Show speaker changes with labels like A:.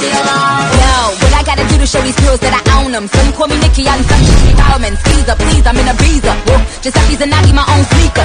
A: Yo, what I gotta do to show these girls that I own them? Some call me Nicki, I'm some Solomon. Caesar, please, I'm in Ibiza. Woo, Giuseppe Zanotti, my own sneaker.